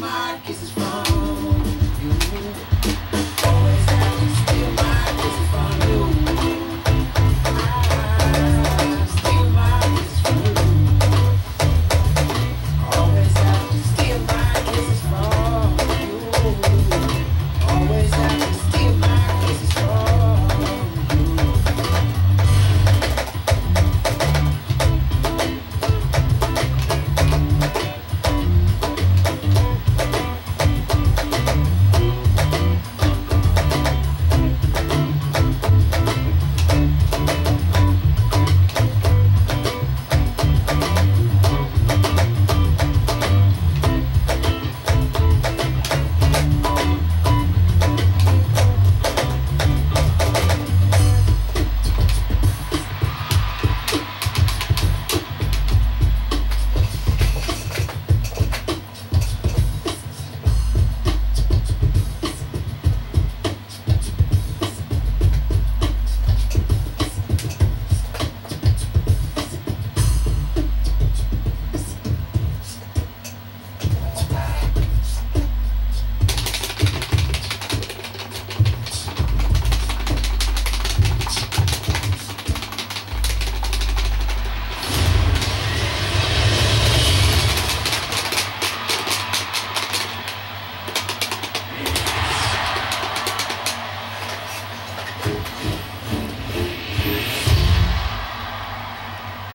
my kisses